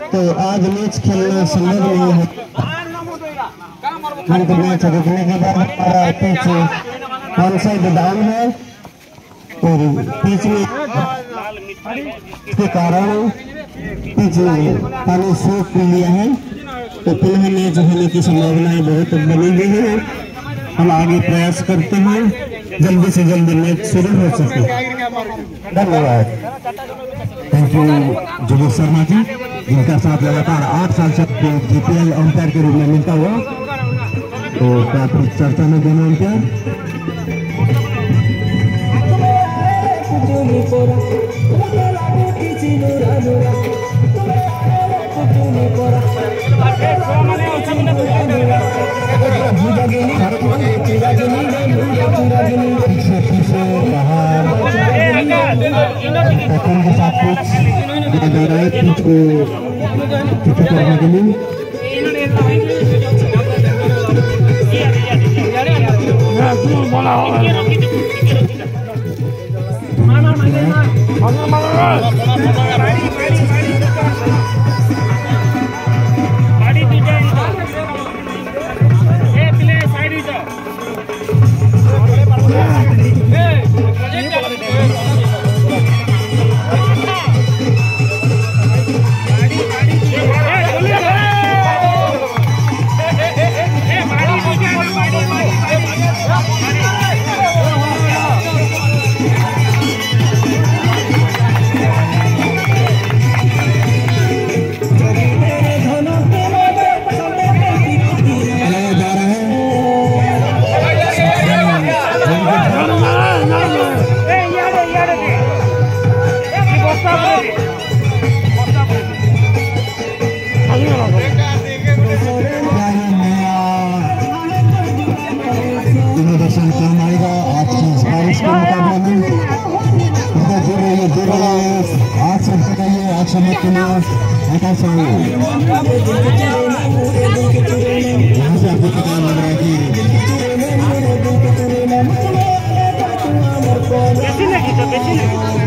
तो आज मैच खेलना संभव नहीं है। हम तो मैच रुकने के बाद हमारा पिच वन साइड डाउन है। और पिच में के कारण पिच पानी सूख लिया है। तो पुनः मैच होने की संभावनाएँ बहुत बनी हुई है। हम आगे प्रयास करते हैं। जल्दी से जल्दी मैच शुरू हो सके। धन्यवाद। थैंक यू जुगेश शर्मा जी। जिनका साथ लगातार आठ साल से जीपीएल अंपायर के रूप में मिलता हुआ। तो काफ़ी चर्चा में दोनों अंपायर। पीछे पीछे बाहर के साथ कुछ दिया जा रहा है पिच इसके मुकाबले में गिर रही है गिर कैसी लगी तो कैसी लगी